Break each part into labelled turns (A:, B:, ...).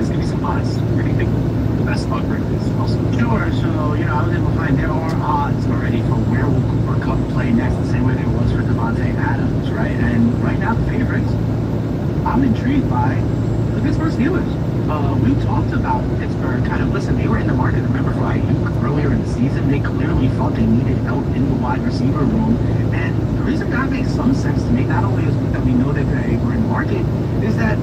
A: guys give me some odds. Where do you think the best spot for is also?
B: Sure. So, you know, I was able to find there are odds already for where will Cooper Kupp play next, the same way there was for Davante Adams, right? And right now, the favorites, I'm intrigued by the Pittsburgh Steelers. Uh, we talked about Pittsburgh. Kind of, listen, they were in the market, remember, for Aiyuk earlier in the season. They clearly thought they needed help in the wide receiver room. And the reason that makes some sense to me, not only is that we know that they were in market, is that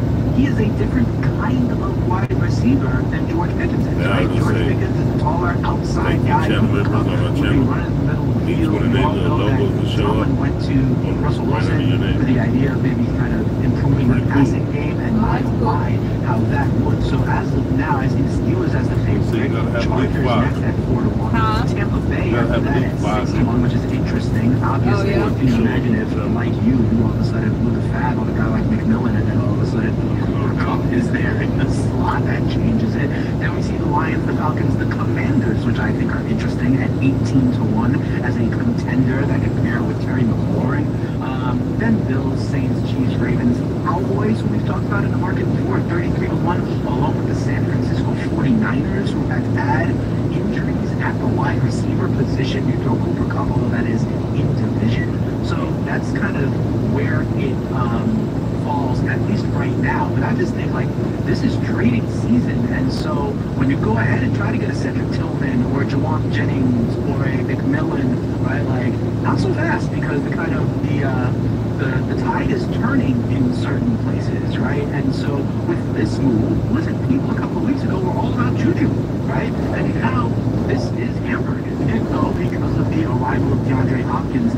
B: is a different kind of wide receiver than George Pickens is,
C: Yeah, I
B: right?
C: was
B: George
C: gonna say,
B: Pickens is a taller outside
C: Thank you,
B: guy.
C: channel
B: who
C: members on our channel.
B: running in the middle of the
C: Each
B: field.
C: one of
B: We
C: them,
B: all
C: the logos
B: that
C: will show
B: Tomlin
C: up
B: went to
C: on-
B: Russell
C: right your
B: Wilson
C: name.
B: for the idea of maybe kind of improving
C: Pretty
B: the
C: cool.
B: passing game and
D: Oh,
B: I don't
D: cool.
B: why how that would. So as of now, I see the Steelers as the favorite.
C: gotta have a big
B: Chargers next at four to one.
D: Huh?
B: Tampa Bay after that at six to one, which is interesting. Obviously, oh,
D: yeah.
B: what can you imagine if like you, who all of a sudden blew the fab on a guy like McMillan, and then all of a sudden Cooper Kupp is there in the slot that changes it. Then we see the Lions, the Falcons, the Commanders, which I think are interesting at 18 to one as a contender that can pair with Terry McLaurin. Um, then Bills, Saints, Chiefs, Ravens, Cowboys, who we've talked about in the market before, 33 to 1, along with the San Francisco 49ers, who have had injuries at the wide receiver position. You throw Cooper Kupp, although that is in division. So that's kind of where it um, at least right now. But I just think, like, this is trading season. And so when you go ahead and try to get a Cedric Tillman or Jauan Jennings or a McMillan, right, like, not so fast because the kind of the, uh, the, the tide is turning in certain places, right? And so with this move, listen, people a couple of weeks ago were all about Juju, right? And now this is hampered, you know, because of the arrival of DeAndre Hopkins.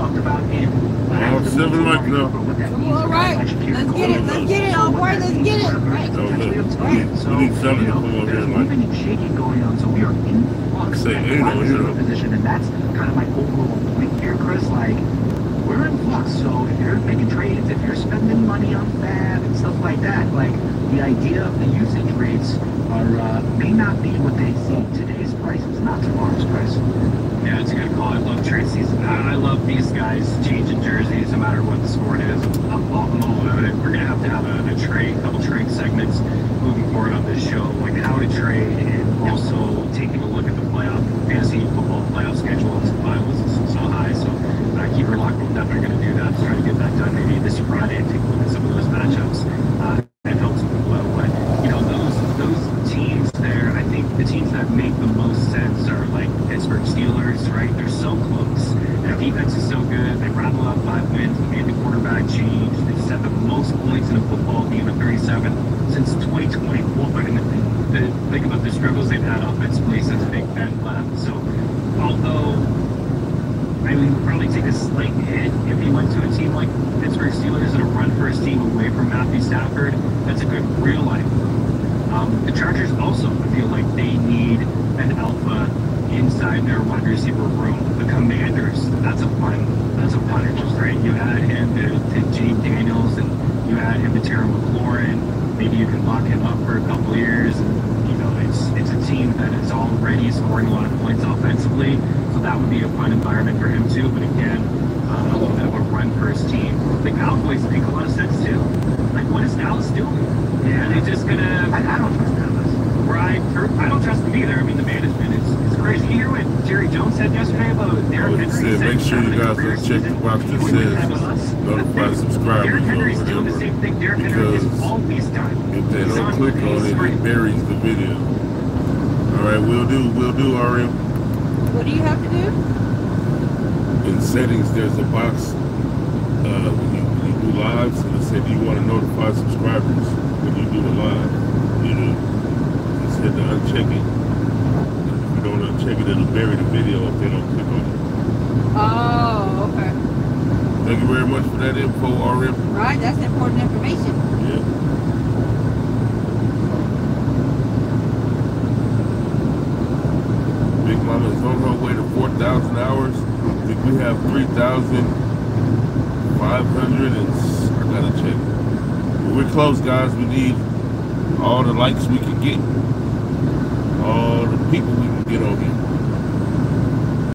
B: We talked about him.
C: Oh, seven mic now.
D: Come on, right. Let's get it. Let's get it. All right, let's get it. Right.
C: So, look, we need-
B: So,
C: we need seven to come on here
B: there's
C: and, like-
B: moving shaking going on, so we are in flux
C: Say
B: at the
C: eight
B: wide
C: on here.
B: position, and that's kind of my overall point here, Chris. Like, we're in flux, so if you're making trades, if you're spending money on fab and stuff like that, like the idea of the usage rates are uh, may not be what they see today's prices, not tomorrow's price.
A: Yeah, it's a good I love these guys changing jerseys no matter what the sport is. I'm all, I'm all about it. We're gonna have to have a, a trade, a couple trade segments moving forward on this show, like how to trade and also taking a look at the playoff fantasy football playoff schedule and some finals so high. So uh, keep her locked. We're definitely gonna do that. Try to get that done maybe this Friday and take a look at some of those matchups uh, and help some people out. But you know those those teams there, I think the teams that make the most sense are like Pittsburgh Steelers, right? They're so close. Their defense is so good. They rattle out five wins. They made the quarterback change. They've set the most points in a football game at 37 since 2021. And the, think about the struggles they've had offensively since Big Ben left. So, although I mean, probably take a slight hit if he went to a team like Pittsburgh Steelers and a run for his team away from Matthew Stafford. That's a good real life move. Um, the Chargers also feel like they need an alpha inside their wide receiver room. The Commanders, that's a fun, that's a fun interest, right? You add him to, to Gene Daniels and you add him to Terry McLaurin. Maybe you can lock him up for a couple years. And, you know, it's it's a team that is already scoring a lot of points offensively, so that would be a fun environment for him too. But again, uh, a little bit of a run his team. The Cowboys make a lot of sense too. Like, what is Dallas doing? Yeah, they're just gonna
B: I, I don't trust
A: I don't trust them either. I mean, the management is, is crazy. You hear what Jerry Jones said yesterday about Derrick
C: Like I
A: Henry?
C: said, make sure you guys go check the box that says notify subscribers
A: Derrick
C: or
A: Henry's doing the same thing Derrick Henry has
C: Because
A: always done.
C: If they
A: He's
C: don't
A: on
C: click on it,
A: for-
C: it buries the video. All right, we'll do, we'll do, RM.
D: What do you have to do?
C: In settings, there's a box uh, when you, when you do lives, and it said, do you want to notify subscribers when you do the live? You do. Just uncheck it. If you don't uh, uncheck it, it'll bury the video if they don't click on it.
D: Oh, okay.
C: Thank you very much for that info, RM.
D: Right, that's important information.
C: Yeah. BiggMama is on her way to 4,000 hours. I think we have 3,500 and I gotta check. But we're close, guys. We need all the likes we can get, all the people we can get on here.